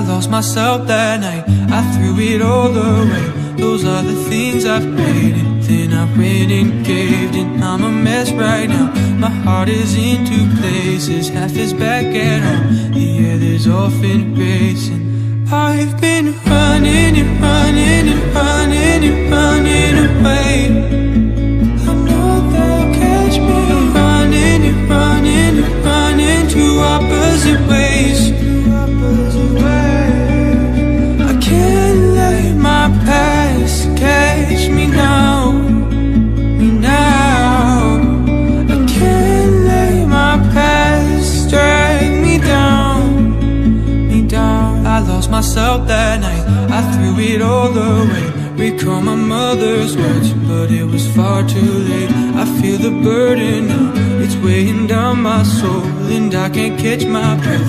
lost myself that night. I threw it all away. Those are the things I've hated Then I went and caved and I'm a mess right now. My heart is in two places. Half is back at home. The other's off and racing. I've been running and running myself that night. I threw it all away Recall my mother's words But it was far too late. I feel the burden now. It's weighing down my soul And I can't catch my breath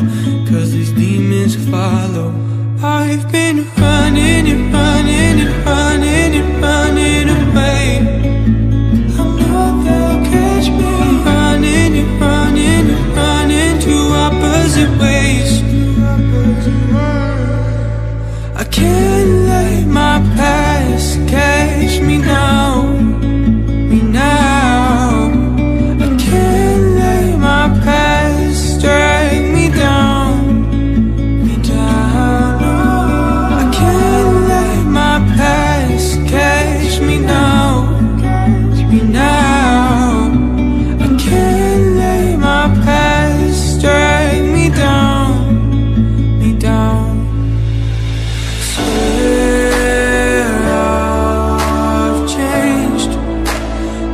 Cause these demons follow. I've been running and running and running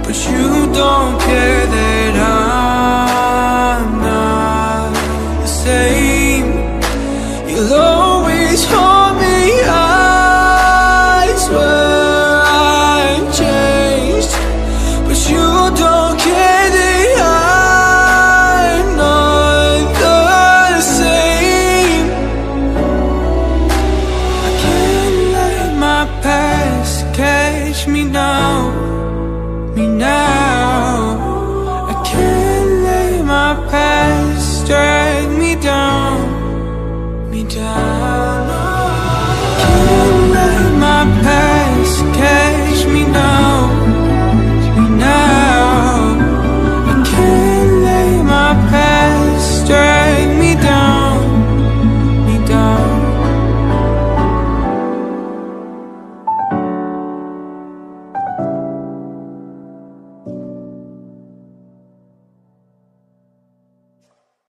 but you don't care that I'm not the same. You'll always hold me. I swear I've changed, but you don't care that I'm not the same. I can't let my past catch me now. try